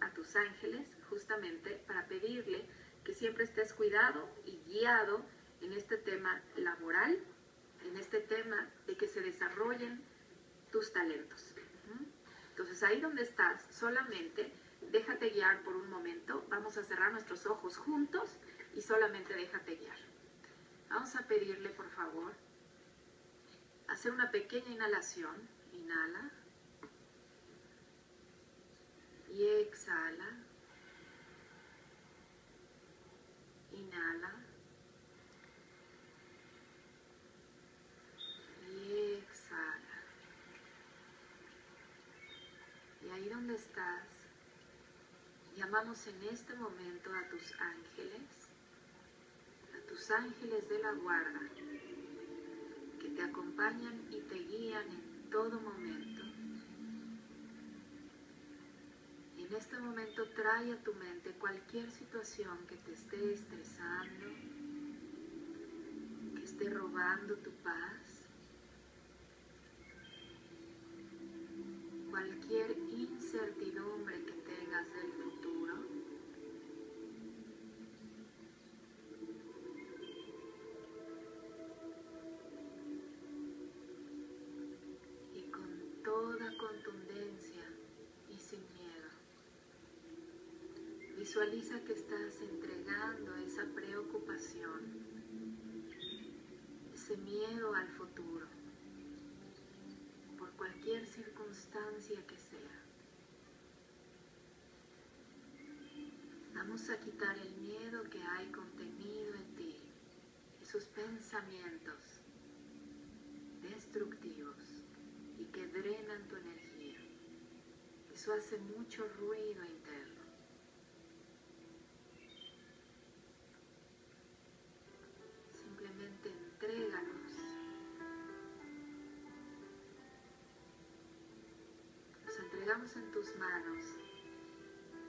a tus ángeles justamente para pedirle que siempre estés cuidado y guiado en este tema laboral, en este tema de que se desarrollen tus talentos. Entonces ahí donde estás, solamente déjate guiar por un momento. Vamos a cerrar nuestros ojos juntos y solamente déjate guiar. Vamos a pedirle, por favor, hacer una pequeña inhalación. Inhala. Y exhala. Inhala. Y exhala. Y ahí donde estás, llamamos en este momento a tus ángeles, a tus ángeles de la guarda, que te acompañan y te guían en todo momento. En este momento trae a tu mente cualquier situación que te esté estresando, que esté robando tu paz, cualquier incertidumbre que tengas del futuro. Y con toda contundencia y sin miedo, visualiza que estás entregando esa preocupación, ese miedo al futuro, por cualquier que sea. Vamos a quitar el miedo que hay contenido en ti, esos pensamientos destructivos y que drenan tu energía. Eso hace mucho ruido interno. Entregamos en tus manos.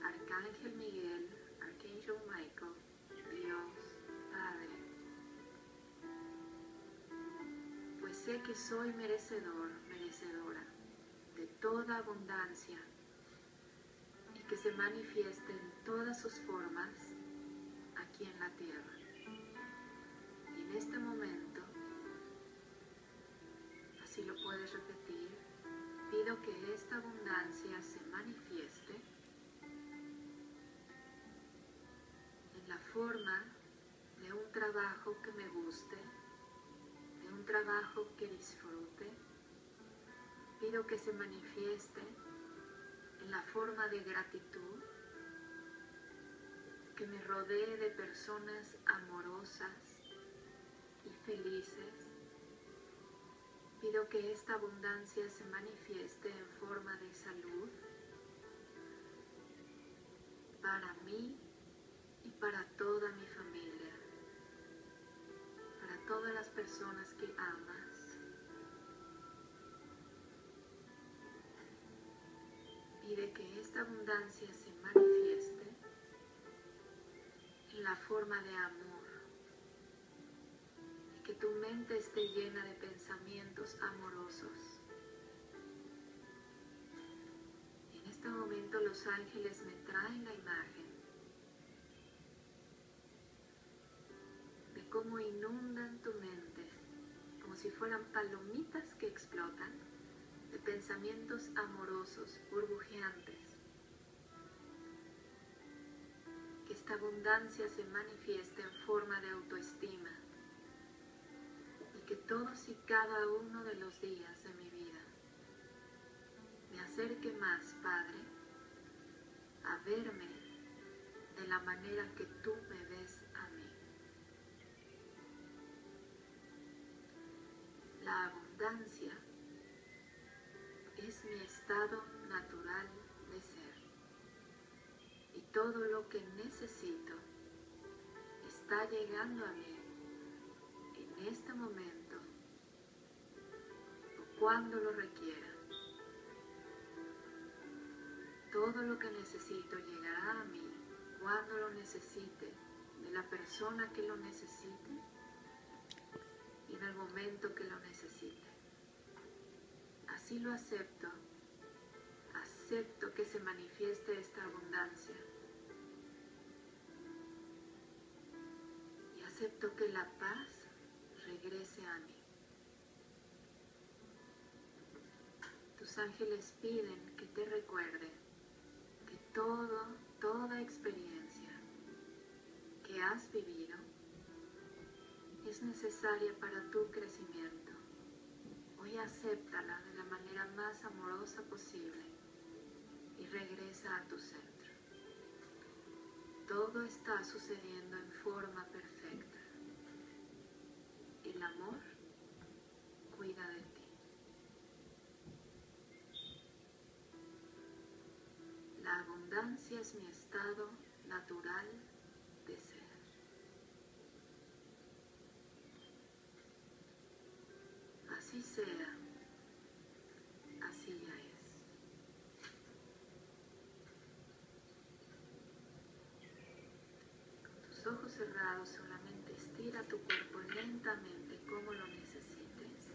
Arcángel Miguel, Arcángel Michael, Dios, Padre. Pues sé que soy merecedor, merecedora de toda abundancia y que se manifieste en todas sus formas aquí en la tierra. Y en este momento, así lo puedes repetir, que esta abundancia se manifieste en la forma de un trabajo que me guste, de un trabajo que disfrute. Pido que se manifieste en la forma de gratitud, que me rodee de personas amorosas y felices. Pido que esta abundancia se manifieste en forma de salud para mí y para toda mi familia, para todas las personas que amas. Pide que esta abundancia se manifieste en la forma de amor que tu mente esté llena de pensamientos amorosos. En este momento los ángeles me traen la imagen de cómo inundan tu mente como si fueran palomitas que explotan de pensamientos amorosos, burbujeantes. Que esta abundancia se manifieste en forma de autoestima todos y cada uno de los días de mi vida me acerque más, Padre, a verme de la manera que tú me ves a mí. La abundancia es mi estado natural de ser y todo lo que necesito está llegando a mí en este momento cuando lo requiera. Todo lo que necesito llegará a mí cuando lo necesite, de la persona que lo necesite y en el momento que lo necesite. Así lo acepto. Acepto que se manifieste esta abundancia. Y acepto que la paz regrese a mí. Tus ángeles piden que te recuerde que todo, toda experiencia que has vivido es necesaria para tu crecimiento. Hoy acéptala de la manera más amorosa posible y regresa a tu centro. Todo está sucediendo en forma perfecta. El amor abundancia es mi estado natural de ser. Así sea, así ya es. Con tus ojos cerrados solamente estira tu cuerpo lentamente como lo necesites.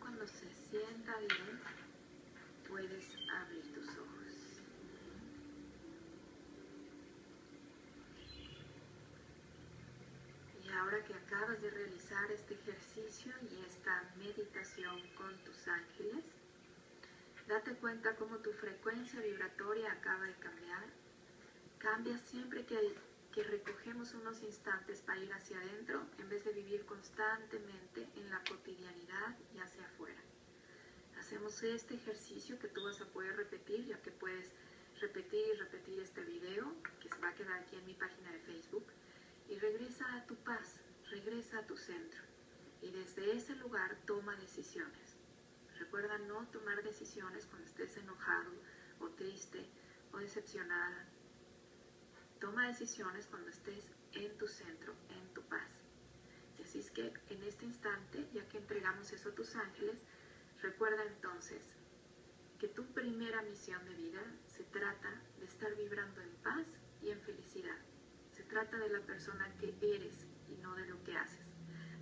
Cuando se sienta bien, puedes abrir tus ojos. Y que acabas de realizar este ejercicio y esta meditación con tus ángeles, date cuenta cómo tu frecuencia vibratoria acaba de cambiar. Cambia siempre que, que recogemos unos instantes para ir hacia adentro en vez de vivir constantemente en la cotidianidad y hacia afuera. Hacemos este ejercicio que tú vas a poder repetir, ya que puedes repetir y repetir este video que se va a quedar aquí en mi página de Facebook y regresa a tu paz, regresa a tu centro y desde ese lugar toma decisiones. Recuerda no tomar decisiones cuando estés enojado o triste o decepcionada. Toma decisiones cuando estés en tu centro, en tu paz. Y así es que en este instante, ya que entregamos eso a tus ángeles, recuerda entonces que tu primera misión de vida se trata de estar vibrando en paz y en felicidad. Se trata de la persona que eres y no de lo que haces.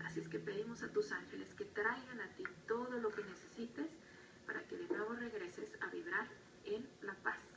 Así es que pedimos a tus ángeles que traigan a ti todo lo que necesites para que de nuevo regreses a vibrar en la paz.